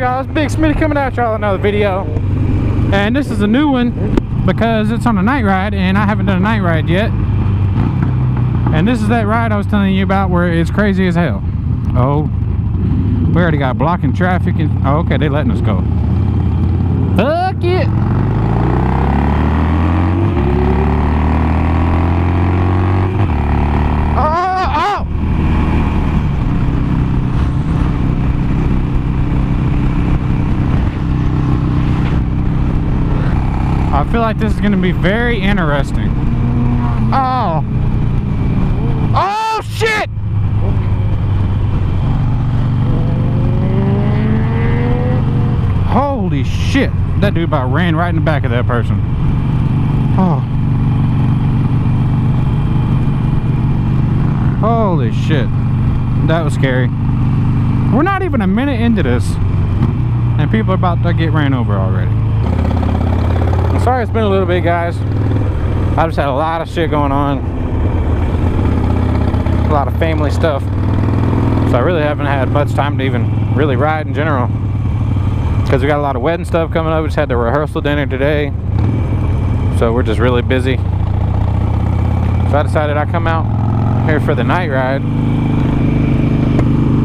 Y'all? It's Big Smitty coming at y'all another video. And this is a new one because it's on a night ride and I haven't done a night ride yet. And this is that ride I was telling you about where it's crazy as hell. Oh, we already got blocking traffic and, oh, okay, they letting us go. Fuck it. Oh, oh. I feel like this is going to be very interesting. Oh. Oh, shit! Holy shit. That dude about ran right in the back of that person. Oh. Holy shit. That was scary. We're not even a minute into this. And people are about to get ran over already. Sorry it's been a little bit, guys. I just had a lot of shit going on. A lot of family stuff. So I really haven't had much time to even really ride in general. Because we got a lot of wedding stuff coming up. We just had the rehearsal dinner today. So we're just really busy. So I decided I'd come out here for the night ride.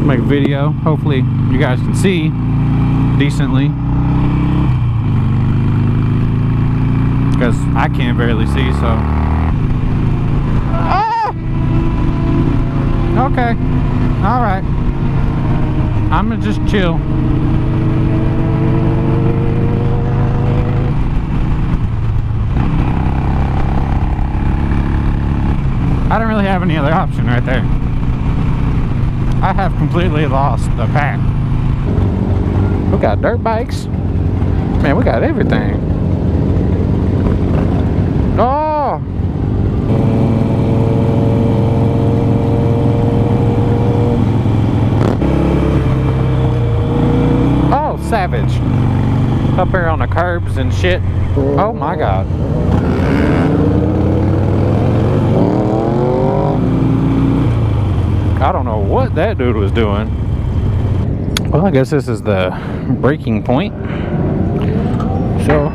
Make a video. Hopefully you guys can see decently. Because I can't barely see, so. Oh! Okay. Alright. I'm gonna just chill. I don't really have any other option right there. I have completely lost the path. We got dirt bikes. Man, we got everything. Oh! Oh, savage. Up here on the curbs and shit. Oh my god. I don't know what that dude was doing. Well, I guess this is the breaking point. So,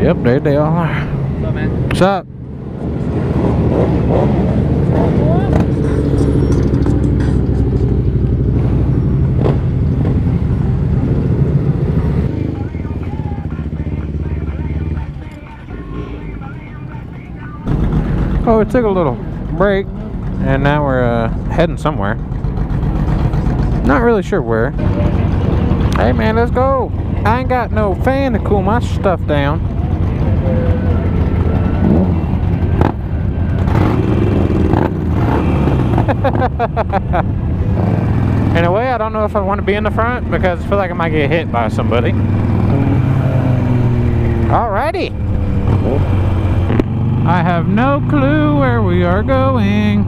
yep, there they all are. What's up, man? What's up? We took a little break and now we're uh, heading somewhere. Not really sure where. Hey man, let's go. I ain't got no fan to cool my stuff down. in a way, I don't know if I want to be in the front because I feel like I might get hit by somebody. Alrighty. Have no clue where we are going.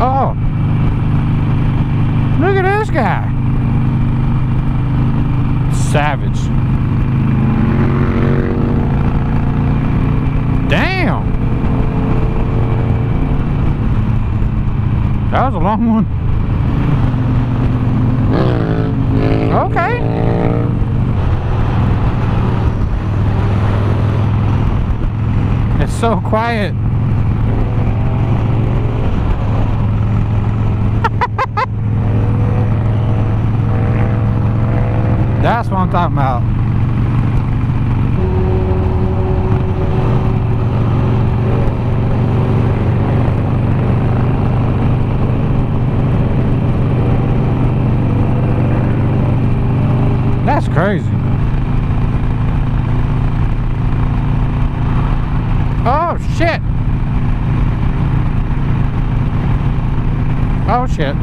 Oh. Look at this guy. Savage. Damn. That was a long one. Okay. It's so quiet. That's what I'm talking about. That's crazy. Oh shit. Oh shit.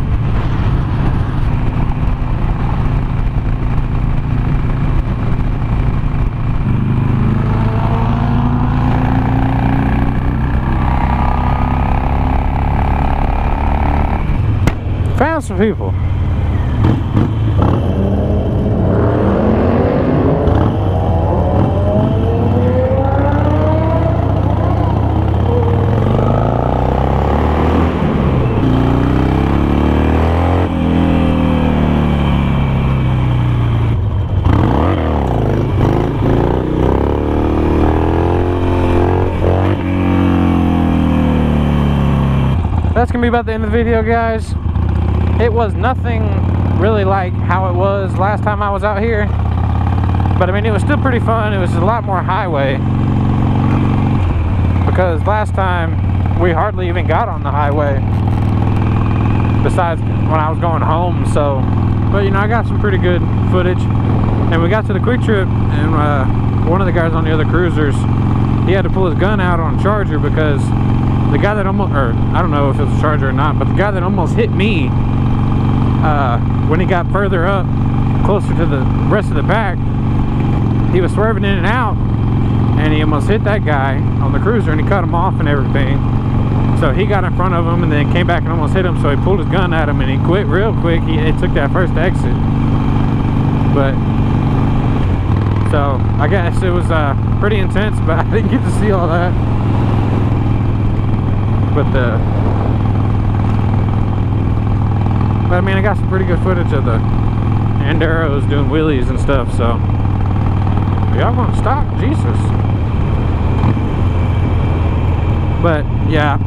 Found some people. That's gonna be about the end of the video, guys. It was nothing really like how it was last time I was out here. But I mean, it was still pretty fun. It was a lot more highway. Because last time, we hardly even got on the highway. Besides when I was going home, so. But you know, I got some pretty good footage. And we got to the QuikTrip, and uh, one of the guys on the other cruisers, he had to pull his gun out on Charger because the guy that almost, or I don't know if it was a Charger or not, but the guy that almost hit me uh, when he got further up, closer to the rest of the pack, he was swerving in and out, and he almost hit that guy on the cruiser, and he cut him off and everything. So he got in front of him and then came back and almost hit him, so he pulled his gun at him and he quit real quick. He took that first exit. But so I guess it was uh, pretty intense, but I didn't get to see all that. But the but I mean I got some pretty good footage of the Enduros doing wheelies and stuff, so y'all gonna stop? Jesus. But yeah.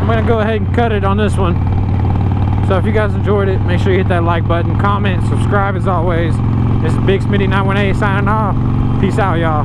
I'm gonna go ahead and cut it on this one. So if you guys enjoyed it, make sure you hit that like button, comment, subscribe as always. This is Big Smitty 918 signing off. Peace out, y'all.